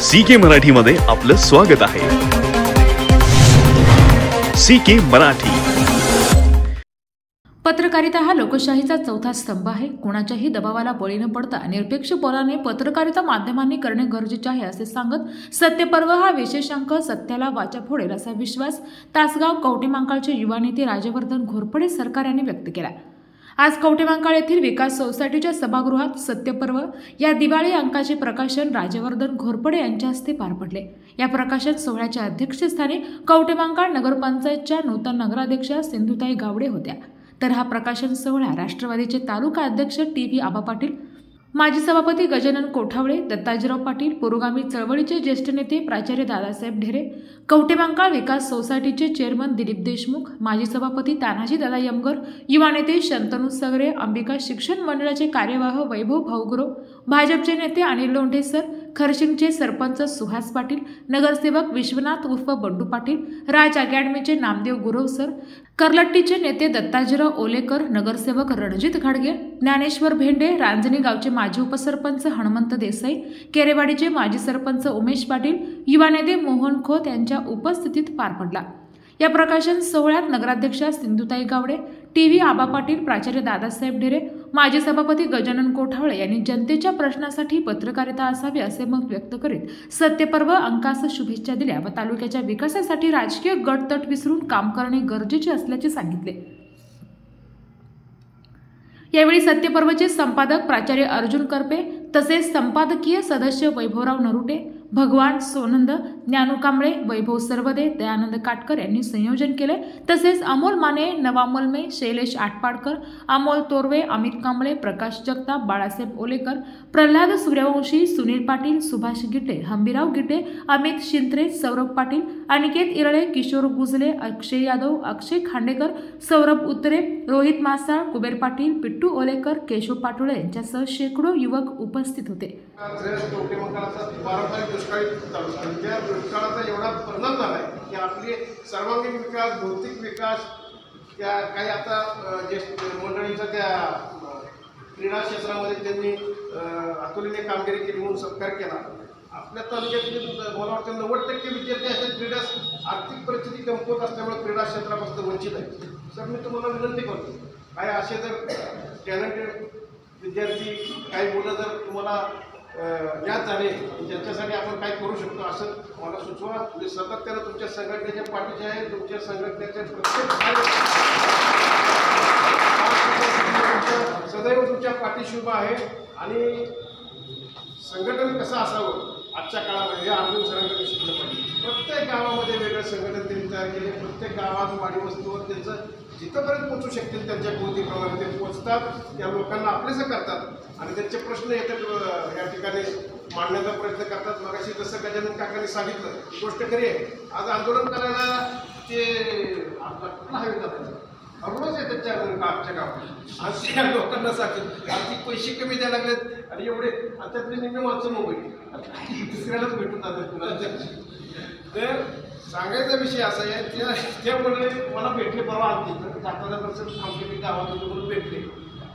C के मराठीमध्ये आपलं स्वागत आहे. C K Marathi. पत्रकारिता हा लोकशाहीचा चौथा स्तंभ आहे. कोणाच्याही दबावाला बळी न पडता निरपेक्ष बोलाने पत्रकारिता माध्यमांनी करणे गरजेचे आहे असे सांगत सत्यपर्व हा विशेषांक सत्याला वाचा फोडेल असा विश्वास तासगाव कवटेमांकाळचे युवा नेते राजवर्धन घोरपडे सरकार यांनी व्यक्त केला. आज कवटेमांकाळ येथील विकास सोसायटीच्या सभागृहात सत्यपर्व या दिवाळी अंकाचे प्रकाशन राजवर्धन घोरपडे यांच्या हस्ते पार पडले. या प्रकाशन सोहळ्याच्या अध्यक्षस्थानी कवटेमांकाळ नगरपंचायतच्या नूतन नगराध्यक्षा सिंधुताई गावडे होत्या. तर हा प्रकाशन सोहळा राष्ट्रवादीचे तालुका अध्यक्ष टी व्ही आबा पाटील माजी सभापती गजानन कोठावळे दत्ताजीराव पाटील पुरोगामी चळवळीचे ज्येष्ठ नेते प्राचार्य दादासाहेब ढेरे कवटेमांकाळ विकास सोसायटीचे चेअरमन दिलीप देशमुख माजी सभापती तानाजी दादा यमगर युवा नेते शंतनू सगरे अंबिका शिक्षण मंडळाचे कार्यवाह वैभव भाऊगुरव भाजपचे नेते अनिल लोंढे सर खरशिंगचे सरपंच सुहास पाटील नगरसेवक विश्वनाथ उर्फ बंडू पाटील राज अकॅडमीचे नामदेव गुरव सर करलट्टीचे नेते दत्ताजीराव ओलेकर नगरसेवक रणजित घाडगे ज्ञानेश्वर भेंडे रांजणी गावचे माजी उपसरपंच हनुमंत देसाई केरेवाडीचे माजी सरपंच उमेश पाटील युवा नेते मोहन खोत यांच्या उपस्थितीत पार पडला. या प्रकाशन सोहळ्यात नगराध्यक्षा सिंधुताई गावडे टी व्ही आबा पाटील प्राचार्य दादासाहेब ढेरे माजी सभापती गजानन कोठावळे यांनी जनतेच्या प्रश्नासाठी पत्रकारिता असावी असे मत व्यक्त करीत सत्यपर्व अंकास शुभेच्छा दिल्या व तालुक्याच्या विकासासाठी राजकीय गटतट विसरून काम करणे गरजेचे असल्याचे सांगितले. यावेळी सत्यपर्वचे संपादक प्राचार्य अर्जुन करपे तसेच संपादकीय सदस्य वैभवराव नरुटे भगवान सोनंद ज्ञानू कांबळे वैभव सरवदे दयानंद काटकर यांनी संयोजन केले. तसेच अमोल माने नवा मलमे शैलेश आटपाडकर अमोल तोरवे अमित कांबळे प्रकाश जगताप बाळासाहेब ओलेकर प्रल्हाद सूर्यवंशी सुनील पाटील सुभाष गिटे हंबीराव गिटे अमित शिंत्रे सौरभ पाटील अनिकेत इरळे किशोर गुजले अक्षय यादव अक्षय खांडेकर सौरभ उतरे रोहित मासाळ कुबेर पाटील पिट्टू ओलेकर केशव पाटोळे यांच्यासह शेकडो युवक उपस्थित होते. दुष्काळी त्या दुष्काळाचा एवढा परिणाम झाला आहे की आपले सर्वांगीण विकास भौतिक विकास त्या काही आता जे मंडळींचा त्या क्रीडा क्षेत्रामध्ये त्यांनी अतुलनीय कामगिरी केली म्हणून सत्कार केला. आपल्या तालुक्यातील मला वाटतं नव्वद टक्के विद्यार्थी अशा क्रीडा आर्थिक परिस्थिती कमकुवत असल्यामुळे क्रीडा क्षेत्रापासून वंचित आहे सर मी तुम्हाला विनंती करतो. काय असे जर टॅलेंटेड विद्यार्थी काही मुलं जर तुम्हाला अं, ज्ञात झाले ज्यांच्यासाठी आपण काय करू शकतो असं मला सुचवा. तुम्ही सातत्यानं तुमच्या संघटनेच्या पाठीचे आहे. तुमच्या संघटनेच्या प्रत्येक सदैव तुमच्या पाठीशी उभा आहे. आणि संघटन कसं असावं? आजच्या काळामध्ये हे अर्जुन सरांकडे शिकलं पाहिजे. प्रत्येक गावामध्ये वेगळं संघटन त्यांनी तयार केले. प्रत्येक गावात वाढीवस्तूवर त्यांचं जिथंपर्यंत पोचू शकतील त्यांच्या कृतीप्रमाणे ते पोचतात त्या लोकांना आपलेसं करतात. आणि त्यांचे प्रश्न येतात या ठिकाणी मांडण्याचा प्रयत्न करतात. मगाशी जसं गजानन काकांनी सांगितलं गोष्ट खरी आहे. आज आंदोलन करायला ते आपला कुठला हायवे जातात रोज येतात आमच्या गावात आज त्या लोकांना सांगतात आर्थिक पैसे कमी द्यायला लागलेत. आणि एवढे आणि त्यातले निम्मे वाचून मुंबई दुसऱ्यालाच भेटून जातात. तर सांगायचा विषय असा आहे त्या त्यामुळे मला भेटले परवा आमची तर जाताना कसं थांबले मी गावात होतो म्हणून भेटले.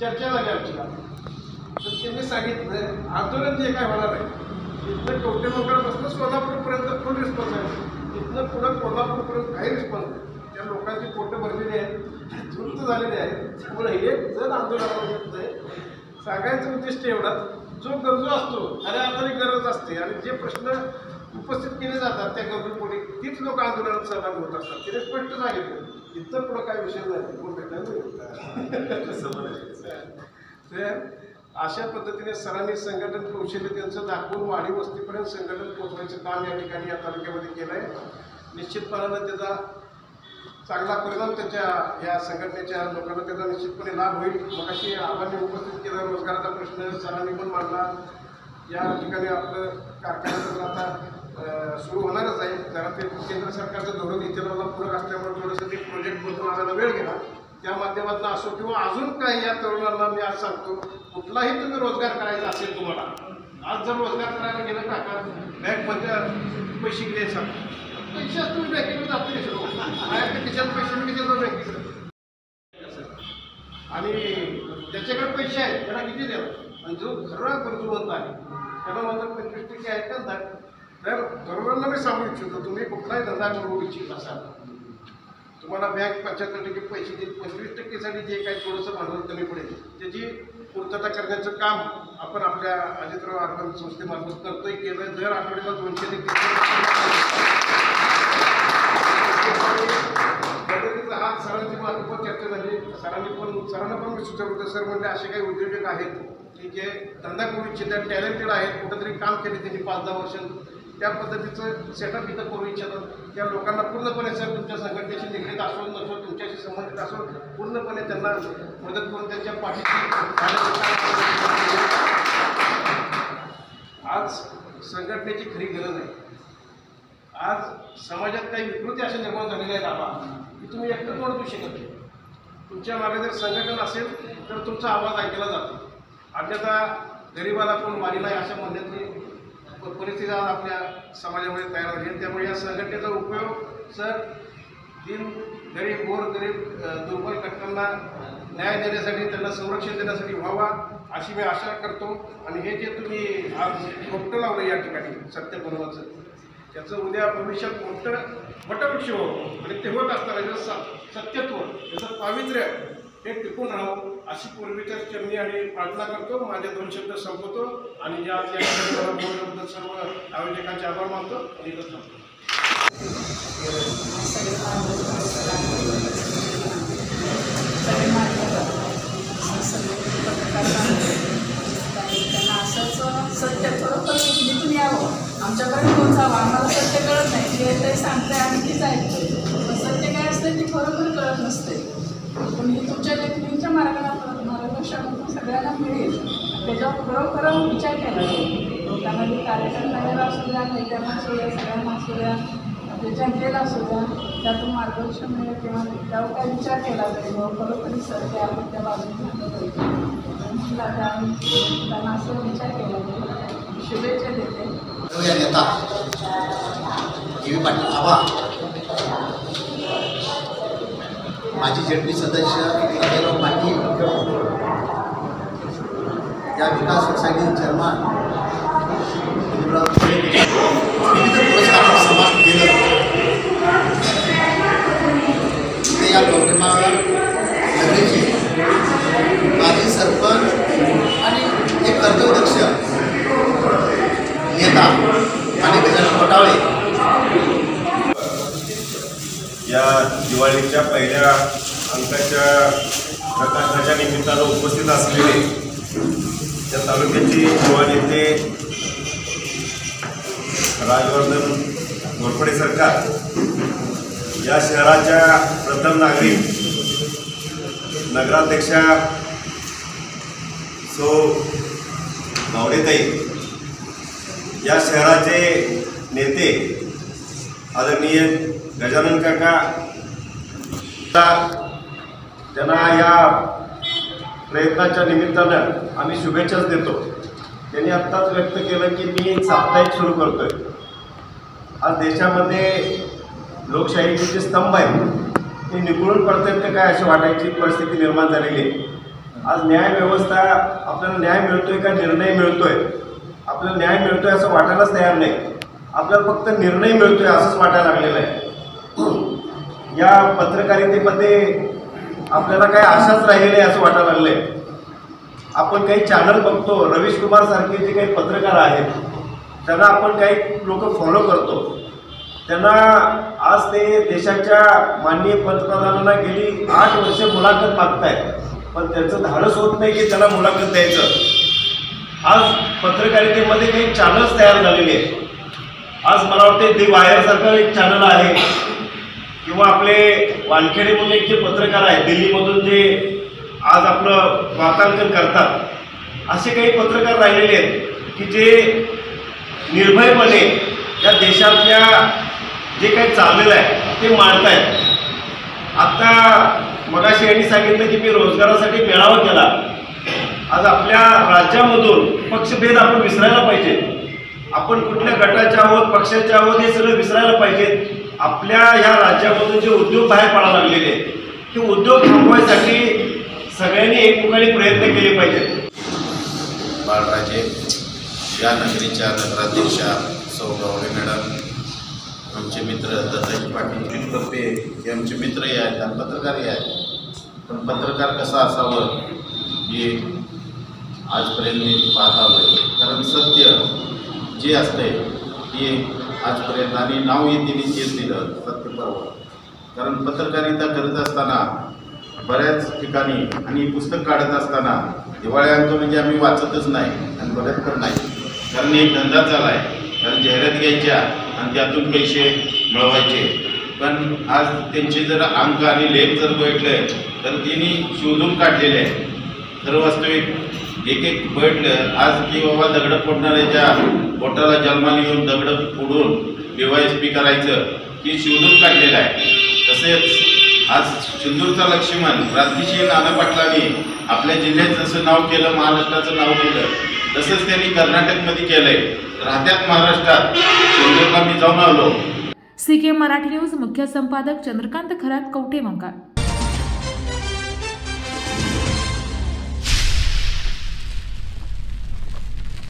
चर्चा झाली आमची. तर त्यांनी सांगितलं आंदोलन जे काय होणार आहे इथनं कवटेमंगळापासून सोलापूरपर्यंत फुल रिस्पॉन्स आहे. तिथनं पुढं कोल्हापूरपर्यंत काही रिस्पॉन्स नाही. त्या लोकांची पोटं भरलेली आहेत तृप्त झालेली आहेत त्यामुळे हे जण आंदोलनाला येत नाही सांगायचं उद्दिष्ट एवढाच. जो गरजू असतो खऱ्या आता गरज असते. आणि जे प्रश्न उपस्थित केले जातात त्या गरजूपोटी तीच लोक आंदोलनात सहभागी होत असतात. तिने स्पष्ट सांगितलं इथं पुढं काय विषय नाही कोण भेटायला तर अशा पद्धतीने सरांनी संघटन कौशल्य त्यांचं दाखवून वाढी वस्तीपर्यंत संघटन पोहोचवायचं काम या ठिकाणी या तालुक्यामध्ये केलं आहे निश्चितपणानं त्याचा चांगला परिणाम त्याच्या या संघटनेच्या लोकांना त्याचा निश्चितपणे लाभ होईल. मग अशी आव्हाने उपस्थित केला रोजगाराचा प्रश्न सरांनी पण मांडला. या ठिकाणी आपलं कारखान्याचं पण आता सुरू होणारच आहे. कारण ते केंद्र सरकारचं धोरण इथेनॉलला पूरक असल्यामुळे थोडंसं ते प्रोजेक्ट बदलून आणायला वेळ गेला. त्या माध्यमातून असो किंवा अजून काही या तरुणांना मी आज सांगतो कुठलाही तुम्ही रोजगार करायचा असेल तुम्हाला आज जर रोजगार करायला गेलं टाका बँकमध्ये पैसे घ्यायचा पैसेच तुम्ही बँकेमध्ये जाते माझ्याकडे खिशात पैसे मी खिशात बँकेचं आणि ज्याच्याकडे पैसे आहेत त्याला किती द्यावं? आणि जो खरा गरजूवंत आहे त्याला माझं पंचवीस टक्के आहे का तर तरुणांना मी सांगू इच्छितो तुम्ही कुठलाही धंदा करू इच्छित असाल. तुम्हाला बँक पंच्याहत्तर टक्के पैसे देईल पंचवीस टक्केसाठी जे काही थोडंसं भांडवल कमी पडेल त्याची पूर्तता करण्याचं काम आपण आपल्या अजितराव अर्बन संस्थेमार्फत करतोय केलं दर आठवड्याला दोनशे ते हा सरांची माझी पण चर्चा झाली सरांनी पण सरांना पण मी सुचवलं होतं सर म्हणजे असे काही उद्योजक आहेत की जे धंदा करू इच्छित टॅलेंटेड आहेत कुठंतरी काम केले त्यांनी पाच दहा वर्ष त्या पद्धतीचं सेटअप इथं करू इच्छितात त्या लोकांना पूर्णपणे सर तुमच्या संघटनेशी निगडीत असो नसो तुमच्याशी संबंधित असो पूर्णपणे त्यांना मदत करून त्यांच्या पाठीशी आज संघटनेची खरी गरज आहे. आज समाजात काही विकृती अशा निर्माण झालेल्या आहेत आबा की तुम्ही एकटं कोण देऊ शकत नाही. तुमच्या मागे जर संघटन असेल तर तुमचा आवाज ऐकला जातो. अन्यथा गरिबाला कोण वाली नाही अशा म्हणण्यातली परिस्थिती आज आपल्या समाजामध्ये तयार झाली आहे त्यामुळे या संघटनेचा उपयोग सर दिन गरीब गोर गरीब दुर्बल घटकांना न्याय देण्यासाठी त्यांना संरक्षण देण्यासाठी व्हावा अशी मी आशा करतो. आणि हे जे तुम्ही आज मोठं लावलं या ठिकाणी सत्य सत्यपर्वाचं त्याचं उद्या भविष्यात मोठं वटवृक्ष हो आणि ते होत असताना त्याचं स- सत्यत्व त्याचं पावित्र्य हे टिकून राहावं. अशी पूर्वीच्या चरणी आणि प्रार्थना करतो. माझे दोन शब्द संपवतो आणि या बोलल्याबद्दल सर्व आयोजकांचे आभार मानतो आणि थांबतो. सगळे मान्यता सत्य खरोखर निघून यावं आमच्यापर्यंत पोहोचावं आम्हाला सत्य कळत नाही. जे ते सांगते आम्ही तीच ऐकतो पण सत्य काय असतं ते खरोखर कळत नसते पण हे तुमच्या लेखणीच्या मार्गाला मार्गदर्शनातून सगळ्यांना मिळेल. त्याच्यावर खरोखर विचार केला जाईल लोकांना जे कार्यकर्त्यांना असू द्या नेत्यांना असू द्या सगळ्यांना असू द्या आपल्या जनतेला असू द्या त्यातून मार्गदर्शन मिळेल किंवा त्यावर काय विचार केला जाईल व खरोखरी सर ते आपण त्या बाजूने झालं पाहिजे त्या- त्यांना असं विचार केला जाईल शुभेच्छा देते. नेता. पाटील आबा माजी झेडपी सदस्य अजयराव पाटील. या विकास सोसायटी चेअरमन. विविध सन्मान केलं ते या गौरमावर नगरीचे माजी सरपंच आणि एक कर्तव्यदक्ष नेता आणि गजानन कोटावळे या दिवाळीच्या पहिल्या अंकाच्या प्रकाशनाच्या निमित्तानं उपस्थित असलेले त्या तालुक्याचे युवा नेते राजवर्धन घोरपडे सरकार या शहराच्या प्रथम नागरिक नगराध्यक्षा सो मावडेताई या शहराचे नेते आदरणीय गजानन काका त्यांना या प्रयत्नाच्या निमित्तानं आम्ही शुभेच्छाच देतो. त्यांनी आत्ताच व्यक्त केलं की मी एक साप्ताहिक सुरू करतोय. आज देशामध्ये लोकशाहीचे जे स्तंभ आहेत. ते निघळून पडतात का काय अशी वाटायची परिस्थिती निर्माण झालेली आहे. आज न्याय व्यवस्था आपल्याला न्याय मिळतोय का निर्णय मिळतोय? आपल्याला न्याय मिळतोय असं वाटायलाच तयार नाही. आपल्याला फक्त निर्णय मिळतोय असंच वाटायला लागलेलं आहे. या पत्रकारितेमध्ये आपल्याला काही आशाच राहिली असं वाटायला लागलंय. आपण काही चॅनल बघतो रवीश कुमार सारखे जे काही पत्रकार आहेत त्यांना आपण काही लोक फॉलो करतो. त्यांना आज ते देशाच्या माननीय पंतप्रधानांना गेली आठ वर्ष मुलाखत मागतायत. पण त्यांचं धाडस होत नाही की त्याला मुलाखत द्यायचं. आज पत्रकारितेमध्ये काही चॅनल्स तयार झालेले आहेत. आज मला वाटते दी वायरसारखं एक चॅनल आहे. किंवा आपले वानखेडे म्हणून एक जे पत्रकार आहेत दिल्लीमधून जे आज आपलं वार्तांकन करतात असे काही पत्रकार राहिलेले आहेत की जे निर्भयपणे या देशातल्या जे काही चाललेलं आहे ते मांडत आहेत आत्ता मगाशी यांनी सांगितलं की मी रोजगारासाठी मेळावा केला. आज आपल्या राज्यामधून पक्षभेद आपण विसरायला पाहिजे आपण कुठल्या गटाचे आहोत पक्षाचे आहोत हे सगळं विसरायला पाहिजेत. आपल्या ह्या राज्यामधून जे उद्योग बाहेर पडायला लागलेले आहेत ते उद्योग थांबवायसाठी सगळ्यांनी एकमेकांनी प्रयत्न केले पाहिजेत. बाळराजे या नगरीच्या नगराध्यक्षा सौ गावडे मॅडम आमचे मित्र दत्ताजी पाटील टप्पे हे आमचे मित्रही आहेत आणि पत्रकारही आहेत. पण पत्रकार कसा असावं हे आजपर्यंत मी पाहत आलो आहे कारण सत्य जे असते ते आजपर्यंत आणि नावही तिने तेच दिलं सत्यपर्व कारण पत्रकारिता करत असताना बऱ्याच ठिकाणी आणि पुस्तक काढत असताना दिवाळ्यांचं म्हणजे आम्ही वाचतच नाही आणि बघत पण नाही. कारण एक धंदा चालला आहे कारण जाहिरात घ्यायच्या आणि त्यातून पैसे मिळवायचे. पण आज त्यांचे जर अंक आणि लेख जर बैठले तर तिने शोधून काढलेले आहे तर वास्तविक एक एक बैठलं. आज की बाबा दगडं फोडणाऱ्याच्या बोटाला जन्माला येऊन दगडं फोडून बी वाय एस पी करायचं की शोधून काढलेलं आहे. तसेच आज सिंदूरचा लक्ष्मण क्रांतिशील नाना पाटलांनी आपल्या जिल्ह्यात जसं नाव केलं महाराष्ट्राचं नाव केलं तसंच त्यांनी कर्नाटकमध्ये केलंय. राहत्यात महाराष्ट्रात. सिंदूरला मी जाऊन आलो. सी के मराठी न्यूज मुख्य संपादक चंद्रकांत खरात कवठे मंगाळ